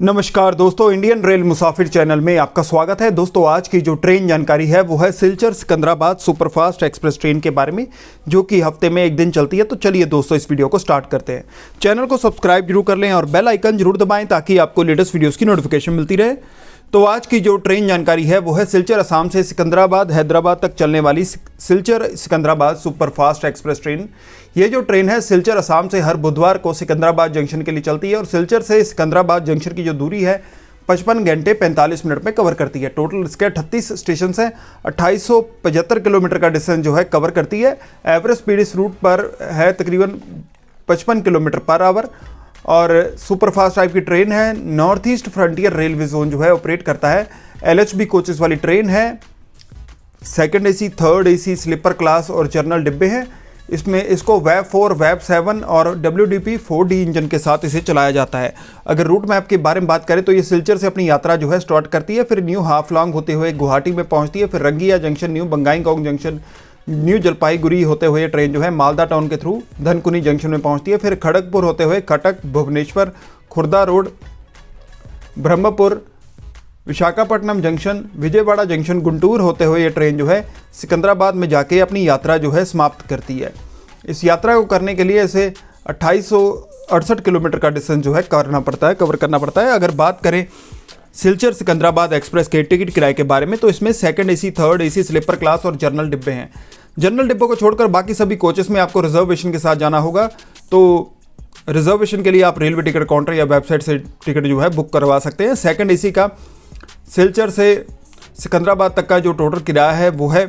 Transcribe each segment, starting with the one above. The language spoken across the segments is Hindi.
नमस्कार दोस्तों इंडियन रेल मुसाफिर चैनल में आपका स्वागत है। दोस्तों, आज की जो ट्रेन जानकारी है, वो है Silchar Secunderabad superfast express train के बारे में, जो कि हफ़्ते में एक दिन चलती है। तो चलिए दोस्तों, इस वीडियो को स्टार्ट करते हैं। चैनल को सब्सक्राइब ज़रूर कर लें और बेल आइकन ज़रूर दबाएँ, ताकि आपको लेटेस्ट वीडियोज़ की नोटिफिकेशन मिलती रहे। तो आज की जो ट्रेन जानकारी है, वो है सिलचर असम से सिकंदराबाद, हैदराबाद तक चलने वाली Silchar Secunderabad superfast express train. ये जो ट्रेन है, सिलचर असम से हर बुधवार को सिकंदराबाद जंक्शन के लिए चलती है और सिलचर से सिकंदराबाद जंक्शन की जो दूरी है, पचपन घंटे 45 मिनट में कवर करती है। टोटल इसके अट्ठतीस स्टेशन हैं, अट्ठाईस किलोमीटर का डिस्टेंस जो है कवर करती है। एवरेज स्पीड इस रूट पर है तकरीबन पचपन किलोमीटर पर आवर और सुपरफास्ट टाइप की ट्रेन है। North east frontier railway zone जो है ऑपरेट करता है। एल एच कोचेस वाली ट्रेन है। Second AC third AC sleeper class और जर्नल डिब्बे हैं। इसमें इसको वेब फोर वेब सेवन और W D P four D engine के साथ इसे चलाया जाता है। अगर रूट मैप के बारे में बात करें तो ये सिलचर से अपनी यात्रा जो है स्टार्ट करती है। फिर न्यू हाफ़ लॉन्ग होते हुए गुवाहाटी में पहुँचती है। फिर Rangiya junction new बंगाई junction new Jalpaiguri होते हुए ट्रेन जो है मालदा टाउन के थ्रू धनकुनी जंक्शन में पहुँचती है। फिर खड़गपुर होते हुए Cuttack, Bhubaneswar, Khurda road, Brahmapur, Visakhapatnam junction, Vijayawada junction, Guntur होते हुए ये ट्रेन जो है सिकंदराबाद में जाके अपनी यात्रा जो है समाप्त करती है। इस यात्रा को करने के लिए इसे अट्ठाईस किलोमीटर का डिस्टेंस जो है करना पड़ता है, कवर करना पड़ता है। अगर बात करें सिलचर सिकंदराबाद एक्सप्रेस के टिकट किराए के बारे में तो इसमें second AC third AC sleeper class और जर्नल डिब्बे हैं। जनरल डिब्बों को छोड़कर बाकी सभी कोचेस में आपको रिजर्वेशन के साथ जाना होगा। तो रिजर्वेशन के लिए आप रेलवे टिकट काउंटर या वेबसाइट से टिकट जो है बुक करवा सकते हैं। सेकंड एसी का सिलचर से सिकंदराबाद तक का जो टोटल किराया है, वो है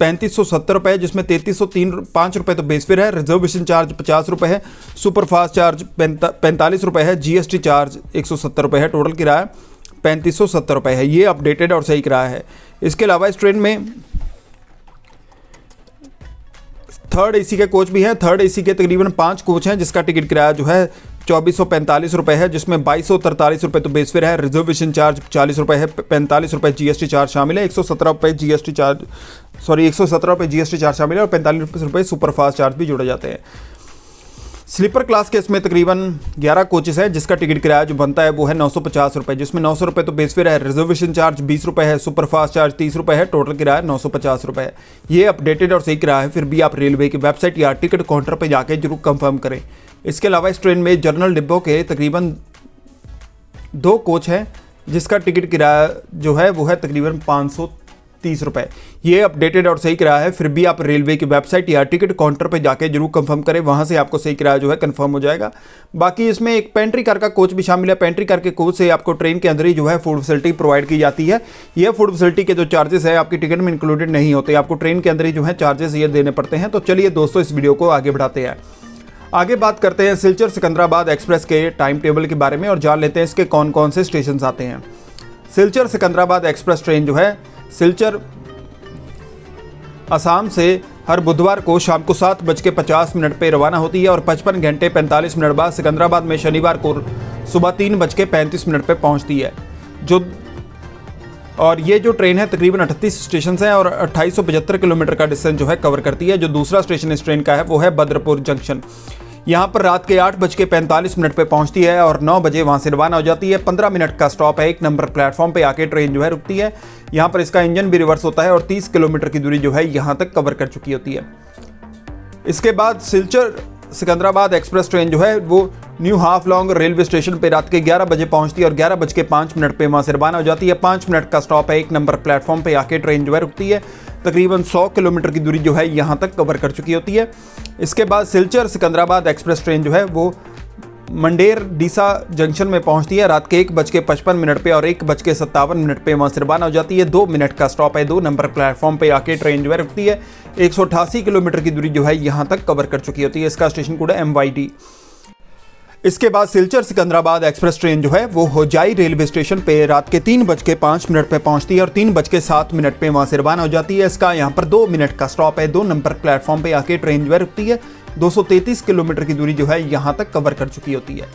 पैंतीस सौ सत्तर रुपये जिसमें तैंतीस सौ तीन, पाँच रुपये तो बेसफिर है। रिजर्वेशन चार्ज पचास रुपये है। सुपर फास्ट चार्ज पैंतालीस रुपये है। जीएसटी चार्ज एक सौ सत्तर रुपये है टोटल किराया। पैंतीस सौ सत्तर रुपये है। ये अपडेटेड और सही किराया है। इसके अलावा इस ट्रेन में थर्ड एसी के कोच भी हैं। थर्ड एसी के तकरीबन पाँच कोच हैं, जिसका टिकट किराया जो है चौबीस सौ पैंतालीस रुपये है, जिसमें बाईस सौ तरतालीस रुपये तो बेस फेयर है। रिजर्वेशन चार्ज चालीस रुपये है, पैंतालीस रुपये जीएसटी चार्ज शामिल है। एक सौ सत्रह रुपये जीएसटी चार्ज सॉरी एक सौ सत्रह रुपये जीएसटी चार्ज शामिल है और पैंतालीस रुपये सुपरफास्ट चार्ज भी जुड़े जाते हैं। स्लीपर क्लास के इसमें तकरीबन 11 कोचेस हैं, जिसका टिकट किराया जो बनता है वो है नौ सौ पचास रुपये जिसमें नौ सौ रुपये तो बेस फेयर है रिजर्वेशन चार्ज बीस रुपये है सुपरफास्ट चार्ज तीस रुपये है टोटल किराया नौ सौ पचास रुपये है। ये अपडेटेड और सही किराया है, फिर भी आप रेलवे की वेबसाइट या टिकट काउंटर पर जाकर ज़रूर कंफर्म करें। इसके अलावा इस ट्रेन में जर्नल डिब्बों के तकरीबन दो कोच हैं, जिसका टिकट किराया जो है वो है तकरीबन पाँच सौ तीस रुपये ये अपडेटेड और सही किराया है, फिर भी आप रेलवे की वेबसाइट या टिकट काउंटर पर जाके ज़रूर कंफर्म करें, वहाँ से आपको सही किराया जो है कंफर्म हो जाएगा। बाकी इसमें एक पेंट्री कार का कोच भी शामिल है। पेंट्री कार के कोच से आपको ट्रेन के अंदर ही जो है फ़ूड फैसिलिटी प्रोवाइड की जाती है। ये फ़ूड फैसिलिटी के जो चार्जेस है, आपकी टिकट में इंक्लूडेड नहीं होते। आपको ट्रेन के अंदर ही जो है चार्जेस ये देने पड़ते हैं। तो चलिए दोस्तों, इस वीडियो को आगे बढ़ाते हैं। आगे बात करते हैं सिलचर सिकंदराबाद एक्सप्रेस के टाइम टेबल के बारे में और जान लेते हैं इसके कौन कौन से स्टेशन आते हैं। सिलचर सिकंदराबाद एक्सप्रेस ट्रेन जो है सिलचर असम से हर बुधवार को शाम को सात बज के पचास मिनट पर रवाना होती है और पचपन घंटे पैंतालीस मिनट बाद सिकंदराबाद में शनिवार को सुबह तीन बज के पैंतीस मिनट पर पहुँचती है। जो और ये जो ट्रेन है, तकरीबन अट्ठतीस स्टेशन हैं और अट्ठाईस किलोमीटर का डिस्टेंस जो है, कवर करती है। जो दूसरा स्टेशन इस ट्रेन का है, वो है बद्रपुर जंक्शन। यहाँ पर रात के आठ बज के पैंतालीस मिनट पर पहुँचती है और नौ बजे वहाँ से रवाना हो जाती है। पंद्रह मिनट का स्टॉप है। एक नंबर प्लेटफॉर्म पे आके ट्रेन जो है रुकती है। यहाँ पर इसका इंजन भी रिवर्स होता है और तीस किलोमीटर की दूरी जो है यहाँ तक कवर कर चुकी होती है। इसके बाद सिलचर सिकंदराबाद एक्सप्रेस ट्रेन जो है, वो new Haflong railway station पे रात के 11 बजे पहुँचती है और ग्यारह बज के पाँच मिनट पर वहाँ से रवाना हो जाती है। पाँच मिनट का स्टॉप है, एक नंबर प्लेटफॉर्म पे आके ट्रेन जो है रुकती है। तकरीबन 100 किलोमीटर की दूरी जो है, यहाँ तक कवर कर चुकी होती है। इसके बाद सिलचर सिकंदराबाद एक्सप्रेस ट्रेन जो है, वो मंडेर डीसा जंक्शन में पहुँचती है। रात के एक बज के पचपन मिनट पे और एक बज के सत्तावन मिनट पे वहाँ से रवाना हो जाती है। दो मिनट का स्टॉप है। दो नंबर प्लेटफॉर्म पे आके ट्रेन जो है रुकती है। एक सौ अठासी किलोमीटर की दूरी जो है यहाँ तक कवर कर चुकी होती है। इसका स्टेशन कोड है एम इसके बाद सिलचर सिकंदराबाद एक्सप्रेस ट्रेन जो है, वो होजाई रेलवे स्टेशन पे रात के तीन बज के पाँच मिनट पर पहुँचती है और तीन बज के सात मिनट पर वहाँ से रवाना हो जाती है। इसका यहाँ पर दो मिनट का स्टॉप है। दो नंबर प्लेटफॉर्म पे आके ट्रेन जो है रुकती है। 233 किलोमीटर की दूरी जो है यहाँ तक कवर कर चुकी होती है।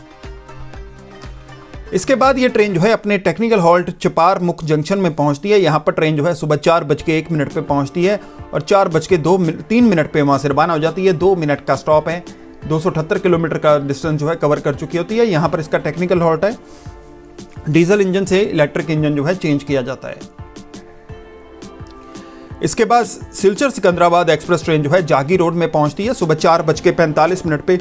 इसके बाद ये ट्रेन जो है अपने टेक्निकल हॉल्ट चपार मुख जंक्शन में पहुँचती है। यहाँ पर ट्रेन जो है सुबह चार बज के एक मिनट पर पहुँचती है और चार बज के दो तीन मिनट पे वहाँ से रवाना हो जाती है। दो मिनट का स्टॉप है। दो सौ अठहत्तर किलोमीटर का डिस्टेंस जो है कवर कर चुकी होती है। यहाँ पर इसका टेक्निकल हॉल्ट है। डीजल इंजन से इलेक्ट्रिक इंजन जो है चेंज किया जाता है। इसके बाद सिलचर सिकंदराबाद एक्सप्रेस ट्रेन जो है जागी रोड में पहुँचती है। सुबह चार बज के पैंतालीस मिनट पे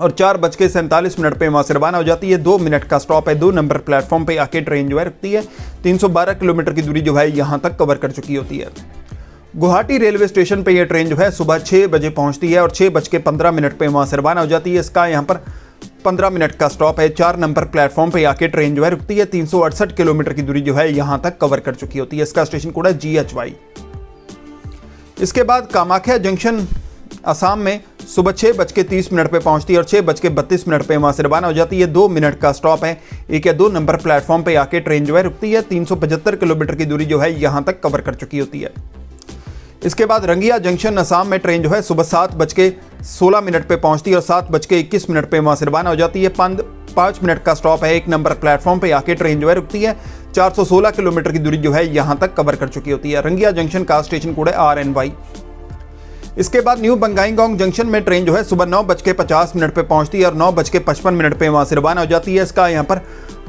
और चार बज के सैंतालीस मिनट पे वहाँ से रवाना हो जाती है। दो मिनट का स्टॉप है। दो नंबर प्लेटफॉर्म पे आके ट्रेन जो है रुकती है। 312 किलोमीटर की दूरी जो है यहाँ तक कवर कर चुकी होती है। गुवाहाटी रेलवे स्टेशन पर यह ट्रेन जो है सुबह छः बजे पहुँचती है और छः बज के पंद्रह मिनट पर वहाँ से रवाना हो जाती है। इसका यहाँ पर पंद्रह मिनट का स्टॉप है। चार नंबर प्लेटफॉर्म पे आके ट्रेन जो है रुकती है। तीन सौ अड़सठ किलोमीटर की दूरी जो है, यहाँ तक कवर कर चुकी होती है। इसका स्टेशन कोड है जी एच वाई इसके बाद कामाख्या जंक्शन असम में सुबह छः बज के तीस मिनट पर पहुँचती है और छः बज के बत्तीस मिनट पर वहाँ से रवाना हो जाती है। दो मिनट का स्टॉप है। एक या दो नंबर प्लेटफॉर्म पर आके ट्रेन जो है रुकती है। तीन सौ पचहत्तर किलोमीटर की दूरी जो है, यहाँ तक कवर कर चुकी होती है। इसके बाद रंगिया जंक्शन असम में ट्रेन जो है सुबह सात बज के सोलह मिनट पर पहुँचती है और सात बज के इक्कीस मिनट पर वहाँ से रवाना हो जाती है। पंद पाँच मिनट का स्टॉप है, एक नंबर प्लेटफॉर्म पे आके ट्रेन जो है रुकती है। 416 किलोमीटर की दूरी जो है यहाँ तक कवर कर चुकी होती है। रंगिया जंक्शन का स्टेशन कोड है आर एन वाई इसके बाद न्यू बंगाईगोंग जंक्शन में ट्रेन जो है सुबह नौ बज के पचास मिनट पर पहुँचती है और नौ बज के पचपन मिनट पर वहाँ से रवाना हो जाती है। इसका यहाँ पर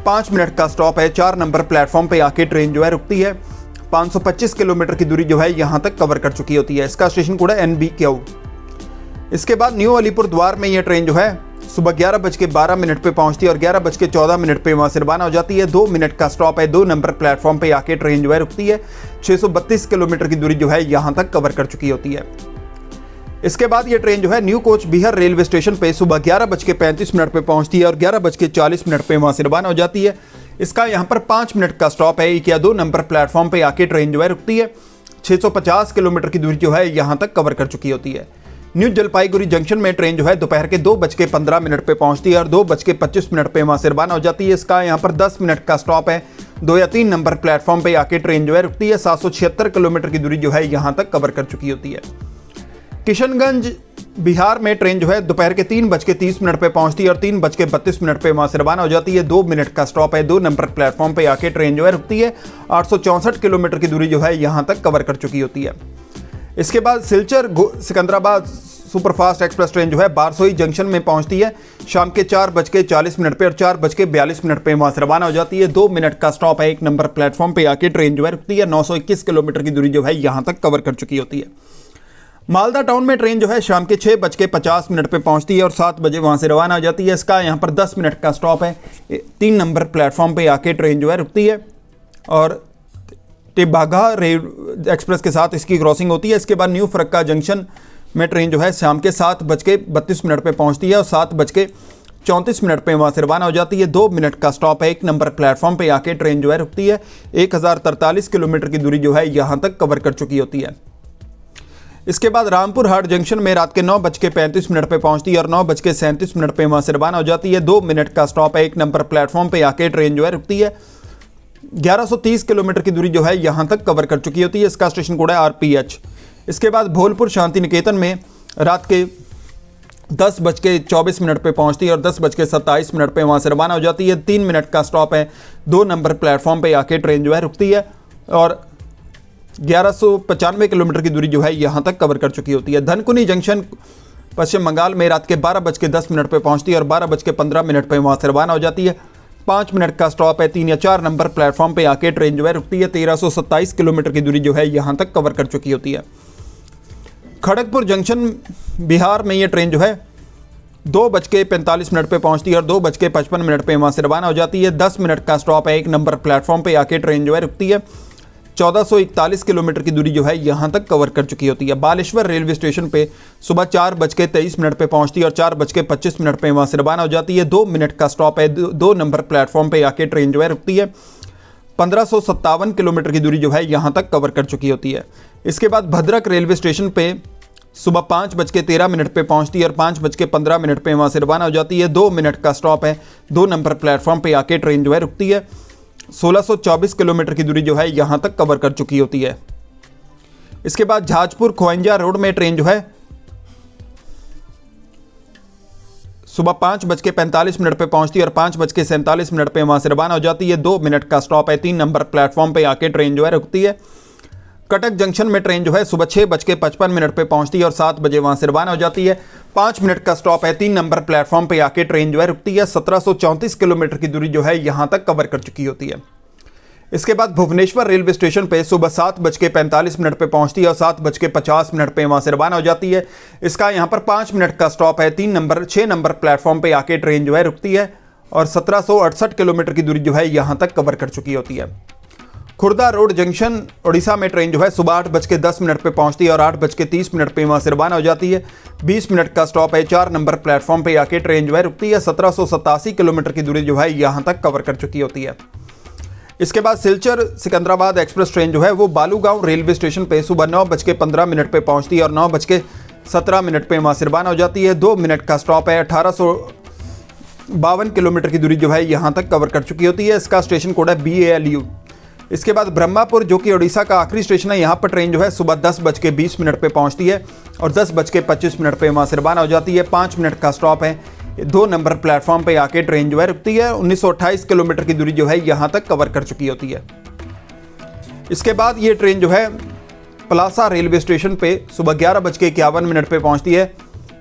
पाँच मिनट का स्टॉप है, चार नंबर प्लेटफॉर्म पर आके ट्रेन जो है रुकती है। 525 किलोमीटर की दूरी जो है यहाँ तक कवर कर चुकी होती है। इसका स्टेशन कोड है एन बी क्यू इसके बाद न्यू अलीपुर द्वार में यह ट्रेन जो है सुबह ग्यारह बज के बारह मिनट पर पहुँचती है और ग्यारह बज के चौदह मिनट पर वहाँ से रवाना हो जाती है। दो मिनट का स्टॉप है, दो नंबर प्लेटफॉर्म पर आके ट्रेन जो है रुकती है। 632 किलोमीटर की दूरी जो है यहाँ तक कवर कर चुकी होती है। इसके बाद ये ट्रेन जो है new Cooch Behar railway station पे सुबह ग्यारह बज के पैंतीस मिनट पर पहुँचती है और ग्यारह बज के चालीस मिनट पर वहाँ से रवाना हो जाती है। इसका यहाँ पर पाँच मिनट का स्टॉप है। एक या दो नंबर प्लेटफॉर्म पर आके ट्रेन जो है रुकती है। 650 किलोमीटर की दूरी जो है यहाँ तक कवर कर चुकी होती है। न्यू जलपाईगुड़ी जंक्शन में ट्रेन जो है दोपहर के दो बज के पंद्रह मिनट पर पहुँचती है और दो बज के पच्चीस मिनट पर वहाँ से रवाना हो जाती है। इसका यहाँ पर दस मिनट का स्टॉप है। दो या तीन नंबर प्लेटफॉर्म पे आके ट्रेन जो है रुकती है। सात सौ छिहत्तर किलोमीटर की दूरी जो है यहाँ तक कवर कर चुकी होती है। किशनगंज बिहार में ट्रेन जो है दोपहर के तीन बज के तीस मिनट पर पहुँचती है और तीन बज के बत्तीस मिनट पर वहाँ से रवाना हो जाती है। दो मिनट का स्टॉप है। दो नंबर प्लेटफॉर्म पे आके ट्रेन जो है रुकती है। आठ सौ चौंसठ किलोमीटर की दूरी जो है यहाँ तक कवर कर चुकी होती है। इसके बाद Silchar Secunderabad superfast express train जो है बारसोई जंक्शन में पहुँचती है। शाम के चार बज के चालीस मिनट पर और चार बज के बयालीस मिनट पर वहाँ से रवाना हो जाती है। दो मिनट का स्टॉप है। एक नंबर प्लेटफॉर्म पर आके ट्रेन जो है रुकती है। नौ सौ इक्कीस किलोमीटर की दूरी जो है यहाँ तक कवर कर चुकी होती है। मालदा टाउन में ट्रेन जो है शाम के छः बज के पचास मिनट पर पहुँचती है और सात बजे वहाँ से रवाना हो जाती है। इसका यहाँ पर दस मिनट का स्टॉप है। तीन नंबर प्लेटफॉर्म पर आके ट्रेन जो है रुकती है और टिबाघा रेल एक्सप्रेस के साथ इसकी क्रॉसिंग होती है। इसके बाद न्यू फरक्का जंक्शन में ट्रेन जो है शाम के सात बज के बत्तीस मिनट पर पहुँचती है और सात बज के चौंतीस मिनट पे वहाँ से रवाना हो जाती है। दो मिनट का स्टॉप है। एक नंबर प्लेटफॉर्म पे आके ट्रेन जो है रुकती है। एक किलोमीटर की दूरी जो है यहाँ तक कवर कर चुकी होती है। इसके बाद रामपुर हाट जंक्शन में रात के नौ बज के पैंतीस मिनट पर पहुँचती है और नौ बज के सैंतीस मिनट पर वहाँ से रवाना हो जाती है। दो मिनट का स्टॉप है, एक नंबर प्लेटफॉर्म पे आके ट्रेन जो है रुकती है। 1130 किलोमीटर की दूरी जो है, यहाँ तक कवर कर चुकी होती है। इसका स्टेशन कोड है आरपीएच इसके बाद भोलपुर शांति निकेतन में रात के दस बज के चौबीस मिनट पर पहुँचती है और दस बज के सत्ताईस मिनट पर वहाँ से रवाना हो जाती है। तीन मिनट का स्टॉप है, दो नंबर प्लेटफॉर्म पर आके ट्रेन जो है रुकती है। और ग्यारह किलोमीटर की दूरी जो है, यहाँ तक कवर कर चुकी होती है। धनकुनी जंक्शन पश्चिम बंगाल में रात के बारह बज के दस मिनट पर पहुँचती है और बारह बज के पंद्रह मिनट पर वहाँ से रवाना हो जाती है। पाँच मिनट का स्टॉप है, तीन या चार नंबर प्लेटफॉर्म पे आके ट्रेन जो है रुकती है। तेरह सौ सत्ताईस किलोमीटर की दूरी जो है, यहाँ तक कवर कर चुकी होती है। खड़गपुर जंक्शन, बिहार में ये ट्रेन जो है, दो बज के पैंतालीस मिनट पर पहुँचती है और दो बज के पचपन मिनट पर वहाँ से रवाना हो जाती है। दस मिनट का स्टॉप है, एक नंबर प्लेटफॉर्म पर आके ट्रेन जो है रुकती है। 1441 किलोमीटर की दूरी जो है यहाँ तक कवर कर चुकी होती है। बालेश्वर रेलवे स्टेशन पे सुबह चार बज के तेईस मिनट पर पहुँचती है और चार बज के पच्चीस मिनट पर वहाँ से रवाना हो जाती है। दो मिनट का स्टॉप है। दो नंबर प्लेटफॉर्म पर आके ट्रेन जो है रुकती है। पंद्रह किलोमीटर की दूरी जो है यहाँ तक कवर कर चुकी होती है। इसके बाद भद्रक रेलवे स्टेशन पे सुबह पाँच बज के तेरह मिनट पर पहुँचती है और पाँच बज के पंद्रह मिनट पर वहाँ से रवाना हो जाती है। दो मिनट का स्टॉप है। दो नंबर प्लेटफॉर्म पर आके ट्रेन जो है रुकती है। 1624 किलोमीटर की दूरी जो है, यहाँ तक कवर कर चुकी होती है। इसके बाद झाजपुर खोइंजा रोड में ट्रेन जो है, सुबह पाँच बज के पैंतालीस मिनट पर पहुँचती है और पाँच बज के सैंतालीस मिनट पर वहाँ से रवाना हो जाती है। दो मिनट का स्टॉप है, तीन नंबर प्लेटफॉर्म पर आके ट्रेन जो है, रुकती है। कटक जंक्शन में ट्रेन जो है सुबह छः बज के पचपन मिनट पर पहुँचती है और सात बजे वहाँ से रवाना हो जाती है। पाँच मिनट का स्टॉप है, तीन नंबर प्लेटफॉर्म पे आके ट्रेन जो है रुकती है। सत्रह सौ चौंतीस किलोमीटर की दूरी जो है यहाँ तक कवर कर चुकी होती है। इसके बाद भुवनेश्वर रेलवे स्टेशन पे सुबह सात बज के पैंतालीस मिनट पर पहुँचती है और सात बज के पचास मिनट पर वहाँ से रवाना हो जाती है। इसका यहाँ पर पाँच मिनट का स्टॉप है, तीन नंबर छः नंबर प्लेटफॉर्म पे आके ट्रेन जो है रुकती है और सत्रह सौ अड़सठ किलोमीटर की दूरी जो है यहाँ तक कवर कर चुकी होती है। खुर्दा रोड जंक्शन उड़ीसा में ट्रेन जो है सुबह आठ बज के दस मिनट पर पहुँचती है और आठ बज के तीस मिनट पर वहाँ से रवाना हो जाती है। बीस मिनट का स्टॉप है, चार नंबर प्लेटफॉर्म पे आके ट्रेन जो है रुकती है। सत्रह सौ सतासी किलोमीटर की दूरी जो है यहाँ तक कवर कर चुकी होती है। इसके बाद सिलचर, सिकंदराबाद एक्सप्रेस ट्रेन जो है वो बालूगांव रेलवे स्टेशन पे सुबह नौ बज के पंद्रह मिनट पर पहुँचती है और नौ बज के सत्रह मिनट पर वहाँ सिरबान हो जाती है। दो मिनट का स्टॉप है, अठारह सौ बावन किलोमीटर की दूरी जो है यहाँ तक कवर कर चुकी होती है। इसका स्टेशन कोड है बी एल यू इसके बाद ब्रह्मापुर, जो कि ओडिशा का आखिरी स्टेशन है, यहाँ पर ट्रेन जो है सुबह दस बज के बीस मिनट पर पहुँचती है और दस बज के पच्चीस मिनट पर वहाँ से रवाना हो जाती है। पाँच मिनट का स्टॉप है। दो नंबर प्लेटफॉर्म पे आके ट्रेन जो है रुकती है। 1928 किलोमीटर की दूरी जो है यहाँ तक कवर कर चुकी होती है। इसके बाद ये ट्रेन जो है पलासा रेलवे स्टेशन पे सुबह ग्यारह बज के इक्यावन मिनट पर पहुँचती है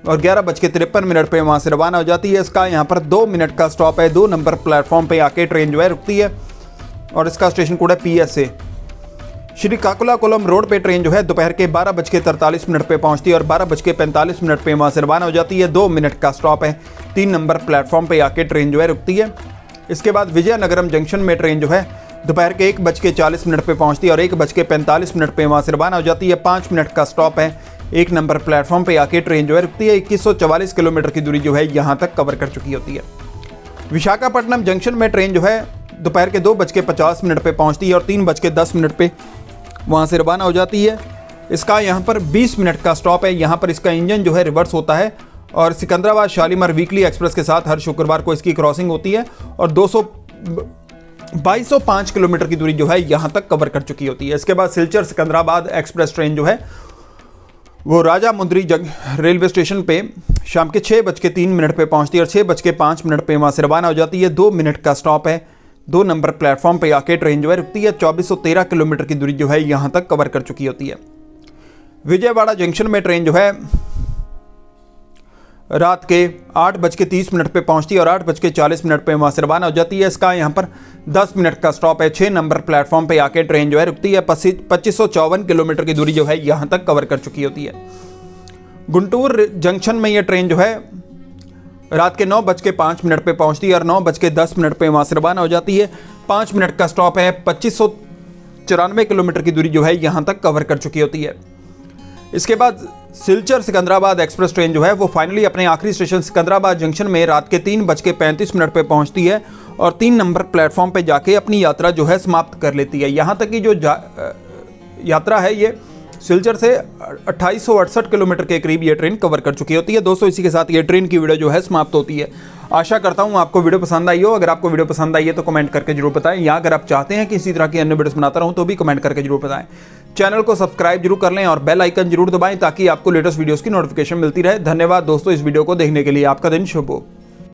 और ग्यारह बज के तिरपन मिनट पर वहाँ से रवाना हो जाती है। इसका यहाँ पर दो मिनट का स्टॉप है। दो नंबर प्लेटफॉर्म पर आके ट्रेन जो है रुकती है। और इसका स्टेशन कोड है P S A Srikakulam road पे ट्रेन जो है दोपहर के बारह बज के तरतालीस मिनट पे पहुँचती है और बारह बज के पैंतालीस मिनट पे वहाँ से रवाना हो जाती है। दो मिनट का स्टॉप है। तीन नंबर प्लेटफॉर्म पे आके ट्रेन जो है रुकती है। इसके बाद विजयनगरम जंक्शन में ट्रेन जो है दोपहर के एक बज के चालीस मिनट पर पहुँचती है और एक बज के पैंतालीस मिनट पर वहाँ से रवाना हो जाती है। पाँच मिनट का स्टॉप है। एक नंबर प्लेटफॉर्म पर आके ट्रेन जो है रुकती है। इक्कीस किलोमीटर की दूरी जो है यहाँ तक कवर कर चुकी होती है। विशाखापट्टनम जंक्शन में ट्रेन जो है दोपहर के दो बज के पचास मिनट पर पहुँचती है और तीन बज के दस मिनट पर वहाँ से रवाना हो जाती है। इसका यहाँ पर 20 मिनट का स्टॉप है। यहाँ पर इसका इंजन जो है रिवर्स होता है और सिकंदराबाद शालीमार वीकली एक्सप्रेस के साथ हर शुक्रवार को इसकी क्रॉसिंग होती है और 200 2205 किलोमीटर की दूरी जो है यहाँ तक कवर कर चुकी होती है। इसके बाद सिलचर सिकंदराबाद एक्सप्रेस ट्रेन जो है, वो राजा मुंद्री जंग रेलवे स्टेशन पे शाम के छः बज के तीन मिनट पर पहुँचती है और छः बज के पाँच मिनट पर वहाँ से रवाना हो जाती है। दो मिनट का स्टॉप है। दो नंबर प्लेटफॉर्म पर आके ट्रेन जो है रुकती है। चौबीस किलोमीटर की दूरी जो है यहाँ तक कवर कर चुकी होती है। विजयवाड़ा जंक्शन में ट्रेन जो है रात के आठ बज के तीस मिनट पर पहुँचती है और आठ बज के चालीस मिनट पर वहाँ से रवाना हो जाती है। इसका यहाँ पर दस मिनट का स्टॉप है। छः नंबर प्लेटफॉर्म पे आके ट्रेन जो है रुकती है। पच्चीस सौ चौवन किलोमीटर की दूरी जो है यहाँ तक कवर कर चुकी होती है। गुंटूर जंक्शन में ये ट्रेन जो है रात के नौ बज के पाँच मिनट पर पहुँचती है और नौ बज के दस मिनट पर वहाँ से रवाना हो जाती है। पाँच मिनट का स्टॉप है, पच्चीस सौ चौरानवे किलोमीटर की दूरी जो है यहाँ तक कवर कर चुकी होती है। इसके बाद सिलचर सिकंदराबाद एक्सप्रेस ट्रेन जो है, वो फाइनली अपने आखिरी स्टेशन सिकंदराबाद जंक्शन में रात के तीन बज के पैंतीस मिनट पर पहुँचती है और तीन नंबर प्लेटफॉर्म पर जाके अपनी यात्रा जो है समाप्त कर लेती है। यहाँ तक की जो यात्रा है ये सिलचर से अट्ठाईस किलोमीटर के करीब ये ट्रेन कवर कर चुकी होती है। दोस्तों, इसी के साथ ये ट्रेन की वीडियो जो है समाप्त होती है। आशा करता हूँ आपको वीडियो पसंद आई हो। अगर आपको वीडियो पसंद आई है तो कमेंट करके ज़रूर बताएँ। या अगर आप चाहते हैं कि इसी तरह की अन्य वीडियोस बनाता रहूँ तो भी कमेंट करके ज़रूर बताएँ। चैनल को सब्सक्राइब ज़रूर कर लें और बेल आइकन ज़रूर दबाएँ ताकि आपको लेटेस्ट वीडियोस की नोटिफिकेशन मिलती रहे। धन्यवाद दोस्तों इस वीडियो को देखने के लिए। आपका दिन शुभ हो।